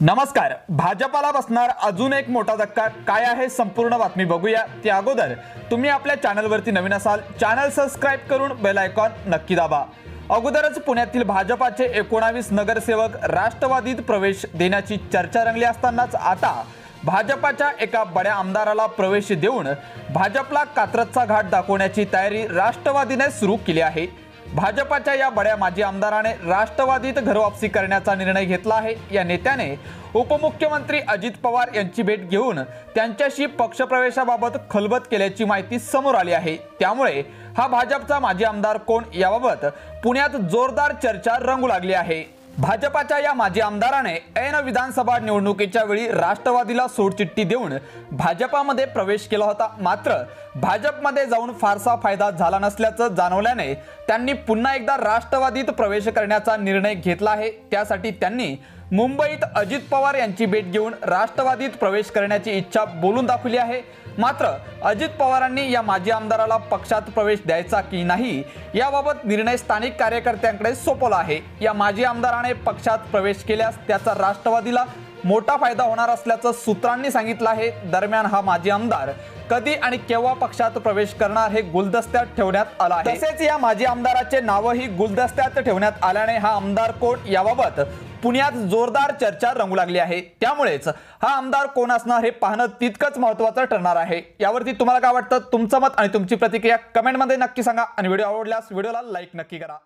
नमस्कार. भाजपाला बसणार अजून एक मोठा धक्का. काय आहे संपूर्ण बातमी बघूया. त्या अगोदर तुम्ही आपल्या चॅनलवरती नवीन असाल चॅनल सबस्क्राईब करून बेल आयकॉन नक्की दाबा. अगोदरच पुण्यातील भाजपाचे एकोणावीस नगरसेवक राष्ट्रवादीत प्रवेश देण्याची चर्चा रंगली असतानाच आता भाजपाच्या एका बड्या आमदाराला प्रवेश देऊन भाजपला कात्रजचा घाट दाखवण्याची तयारी राष्ट्रवादीने सुरू केली आहे. भाजपाच्या या बड्या माजी आमदाराने राष्ट्रवादीत घरवापसी करण्याचा निर्णय घेतला आहे. या नेत्याने उपमुख्यमंत्री अजित पवार यांची भेट घेऊन त्यांच्याशी पक्षप्रवेशाबाबत खलबत केल्याची माहिती समोर आली आहे. त्यामुळे हा भाजपचा माजी आमदार कोण याबाबत पुण्यात जोरदार चर्चा रंगू लागली आहे. भाजपाच्या या माजी आमदाराने ऐन विधानसभा निवडणुकीच्या वेळी राष्ट्रवादीला सोडचिठ्ठी देऊन भाजपामध्ये प्रवेश केला होता. मात्र भाजपमध्ये जाऊन फारसा फायदा झाला नसल्याचं जाणवल्याने त्यांनी पुन्हा एकदा राष्ट्रवादीत प्रवेश करण्याचा निर्णय घेतला आहे. त्यासाठी त्यांनी मुंबईत अजित पवार यांची भेट घेऊन राष्ट्रवादीत प्रवेश करण्याची इच्छा बोलून दाखवली आहे. मात्र अजित पवारांनी या माजी आमदाराला पक्षात प्रवेश द्यायचा की नाही याबाबत निर्णय स्थानिक कार्यकर्त्यांकडे सोपवला आहे. या माजी आमदाराने पक्षात प्रवेश केल्यास त्याचा राष्ट्रवादीला मोठा फायदा होणार असल्याचं सूत्रांनी सांगितलं आहे. दरम्यान हा माजी आमदार कधी आणि केव्हा पक्षात प्रवेश करणार हे गुलदस्त्यात ठेवण्यात आलं आहे. तसेच या माजी आमदाराचे नावही गुलदस्त्यात ठेवण्यात आल्याने हा आमदार कोण याबाबत पुण्यात जोरदार चर्चा रंगू लागली आहे. त्यामुळेच हा आमदार कोण असणार हे पाहणं तितकंच महत्वाचं ठरणार आहे. यावरती तुम्हाला काय वाटतं? तुमचं मत आणि तुमची प्रतिक्रिया कमेंटमध्ये नक्की सांगा आणि व्हिडिओ आवडल्यास व्हिडिओला लाईक नक्की करा.